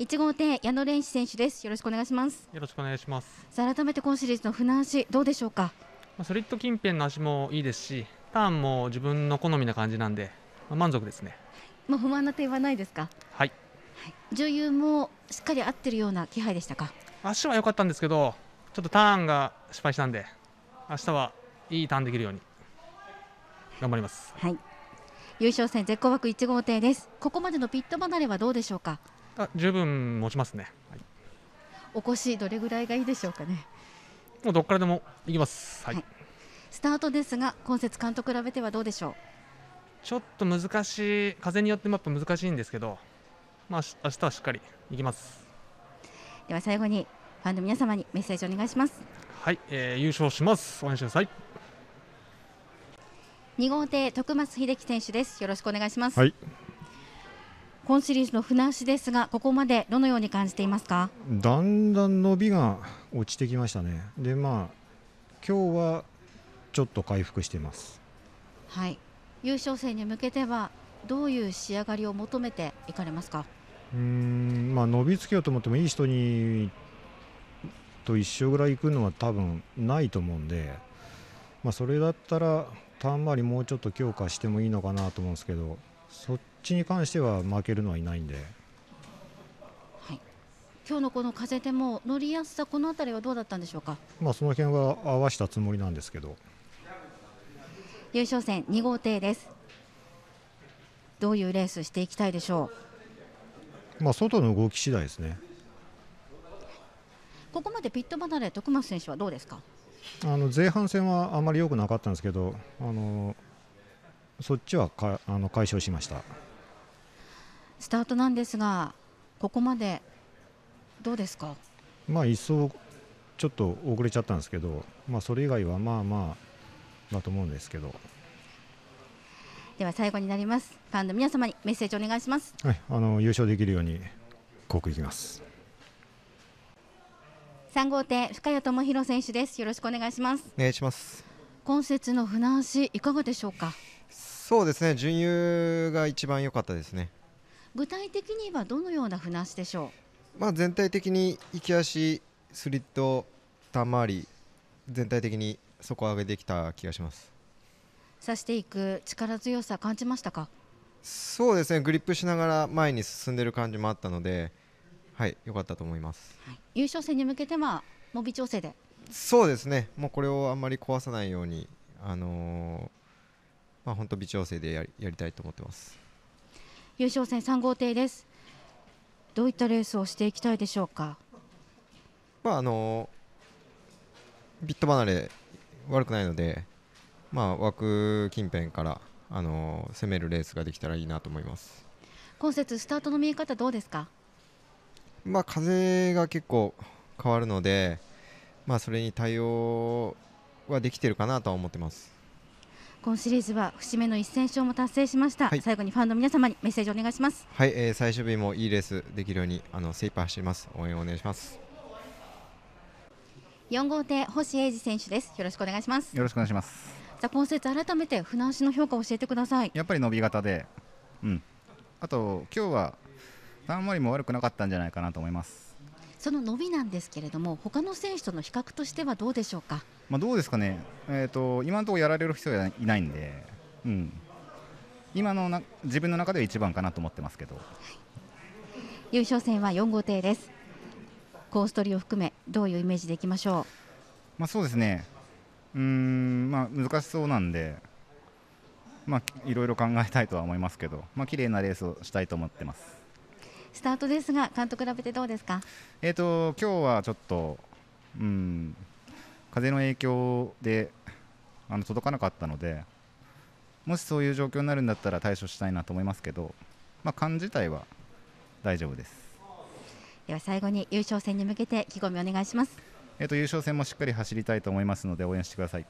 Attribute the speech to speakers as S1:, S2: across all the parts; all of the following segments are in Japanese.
S1: 1号艇矢野蓮志選手です。よろしくお願いします。
S2: よろしくお願いします。
S1: 改めて今シリーズの船足どうでしょうか？
S2: まあソリッド近辺の足もいいですしターンも自分の好みな感じなんで、まあ満足ですね。
S1: もう不満な点はないですか？
S2: はい。
S1: 女優もしっかり合ってるような気配でしたか？
S2: 足は良かったんですけどちょっとターンが失敗したんで明日はいいターンできるように頑張ります。
S1: はい。優勝戦絶好枠1号艇です。ここまでのピット離れはどうでしょうか？
S2: あ十分持ちますね、はい、
S1: お腰どれぐらいがいいでしょうかね。
S2: もうどっからでも行きます。はい、
S1: はい。スタートですが今節間と比べてはどうでしょう？
S2: ちょっと難しい風によってもやっぱ難しいんですけどまあし明日はしっかり行きます。
S1: では最後にファンの皆様にメッセージお願いします。
S2: はい、えー優勝します。応援してください。
S1: 2号艇徳松秀樹選手です。よろしくお願いします、
S3: はい、
S1: 今シリーズの船足ですがここまでどのように感じていますか？
S3: だんだん伸びが落ちてきましたね。で、まあ今日はちょっと回復しています。
S1: はい優勝戦に向けてはどういう仕上がりを求めていかれますか？
S3: うーん、まあ伸びつけようと思ってもいい人にと一緒ぐらい行くのは多分ないと思うんで、まあそれだったらターン周りもうちょっと強化してもいいのかなと思うんですけど、そっちに関しては負けるのはいないんで。
S1: 今日のこの風でも乗りやすさこのあたりはどうだったんでしょうか？
S3: まあその辺は合わしたつもりなんですけど、
S1: 優勝戦2号艇です。どういうレースしていきたいでしょう？
S3: まあ外の動き次第ですね。
S1: ここまでピット離れ徳松選手はどうですか？
S3: あの前半戦はあまり良くなかったんですけど、あのそっちはかあの解消しました。
S1: スタートなんですがここまでどうですか？
S3: まあ一層ちょっと遅れちゃったんですけど、まあそれ以外はまあまあだと思うんですけど、
S1: では最後になります。ファンの皆様にメッセージお願いします。
S3: はい、あの優勝できるように濃くいきます。
S1: 3号艇深谷智弘選手です。よろしくお願いします。
S4: お願いします。
S1: 今節の船足いかがでしょうか？
S4: そうですね。準優が一番良かったですね
S1: 具体的にはどのような船足でしょ
S4: まあ全体的に行き足スリットターン回り全体的に底上げできた気がします。
S1: う刺していく力強さ感じましたか？
S4: そうですねグリップしながら前に進んでる感じもあったのではい良かったと思います。
S1: 優勝戦に向けては伸び調整で？
S4: そうですね。もうこれをあんまり壊さないようにあのーまあ本当微調整でやりやりたいと思ってます
S1: 優勝戦3号艇ですどういったレースをしていきたいでしょうか？
S4: まああのビット離れ悪くないので、まあ、枠近辺から、あの攻めるレースができたらいいなと思います。
S1: 今節スタートの見え方どうですか？
S4: まあ、風が結構変わるので、まあ、それに対応はできてるかなとは思ってます。
S1: 今シリーズは節目の1000勝も達成しました、
S4: はい
S1: 最後にファンの皆様にメッセージお願いします
S4: はい、えー最終日もいいレースできるようにあの精一杯走ります。応援お願いします。
S1: 4号艇星英二選手ですよろしくお願いします
S5: よろしくお願いします。
S1: さあ今節改めて船足の評価を教えてください
S5: やっぱり伸び型で、うん。あと今日はターン回りも悪くなかったんじゃないかなと思います。
S1: その伸びなんですけれども他の選手との比較としてはどうでしょうか？
S5: まあどうですかね。えっ、と今のところやられる人はいないんで、うん。今のな自分の中では一番かなと思ってますけど、
S1: 優勝戦は4号艇ですコース取りを含めどういうイメージでいきましょ
S5: まあそうですね。うーん、まあ難しそうなんで、まあいろいろ考えたいとは思いますけど、まあ綺麗なレースをしたいと思ってます。
S1: うスタートですが監督比べてどうですか？
S5: えー、と今日はちょっと、うん、風の影響であの届かなかったのでもしそういう状況になるんだったら対処したいなと思いますけど、まあ、勘自体は大丈夫です、
S1: では最後に優勝戦に向けて意気込みお願いします。
S5: えー、と優勝戦もしっかり走りたいと思いますので応援してください。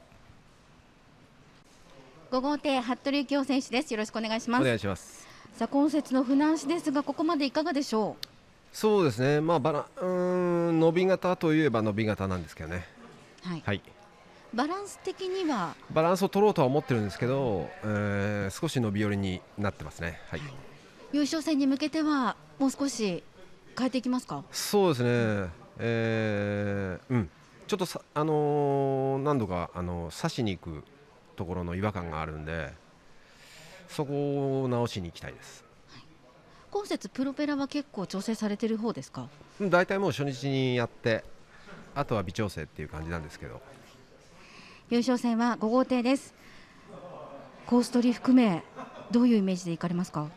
S1: 5号艇服部幸男選手です。よろしくお願いします。
S6: お願いします。
S1: さあ今節の船足ですがここまでいかがでしょ
S6: そうですね。まあバラうーん伸び型といえば伸び型なんですけどね。
S1: うはい、
S6: はい。
S1: バランス的には？
S6: バランスを取ろうとは思ってるんですけど、えー少し伸び寄りになってますね。はい。
S1: 優勝戦に向けてはもう少し変えていきますか？
S6: そうですね、えーうん、ちょっとさ、あのー何度か、あのー刺しに行くところの違和感があるんでそこを直しに行きたいです。
S1: 今節プロペラは結構調整されてる方ですか？
S6: うん大体もう初日にやってあとは微調整っていう感じなんですけど。
S1: 優勝戦は5号艇です。コース取り含めどういうイメージでいかれますか？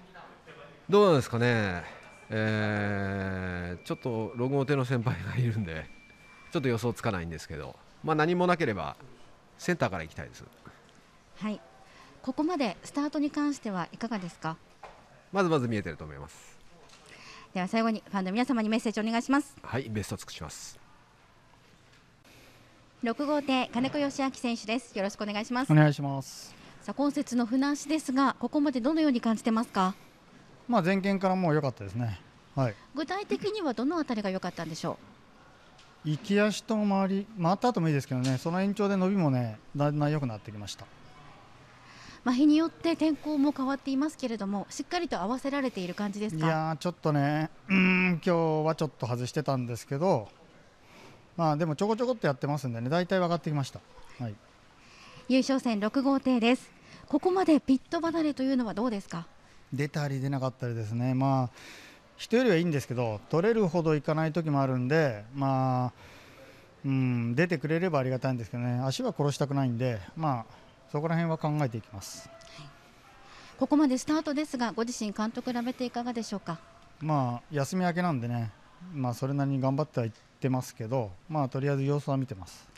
S6: どうなんですかね、えーちょっと6号艇の先輩がいるんでちょっと予想つかないんですけど、まあ、何もなければセンターから行きたいです。
S1: はいここまでスタートに関してはいかがですか？
S6: まずまず見えてると思います
S1: では最後にファンの皆様にメッセージお願いします
S6: はいベスト尽くします
S1: 6号艇金子義明選手ですよろしくお願いします
S7: お願いします。
S1: さあ今節の船足ですがここまでどのように感じてますか？
S7: まあ前見からもう良かったですね。はい。
S1: 具体的にはどのあたりが良かったんでしょ
S7: 行き足と回り回った後もいいですけどね、その延長で伸びもねだんだん良くなってきました。
S1: う、まあ、日によって天候も変わっていますけれどもしっかりと合わせられている感じですか？
S7: いやーちょっとね、うーん今日はちょっと外してたんですけど、まあでもちょこちょこっとやってますんでね、大体分かってきました。はい。
S1: 優勝戦6号艇です。ここまでピット離れというのはどうですか？
S7: 出たり出なかったりですね、まあ人よりはいいんですけど、取れるほどいかない時もあるんで、まあ、うん、出てくれればありがたいんですけどね、足は殺したくないんで、まあ、そこら辺は考えていきます。
S1: ここまでスタートですがご自身監督比べていかがでしょうか？
S7: まあ、休み明けなんでね、まあ、それなりに頑張ってはいってますけど、まあ、とりあえず様子は見てます。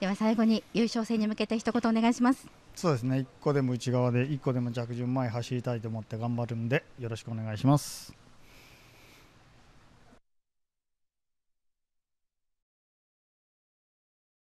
S1: では最後に優勝戦に向けて一言お願いします
S7: そうですね、1個でも内側で、1個でも着順前走りたいと思って頑張るんで、よろしくお願いします。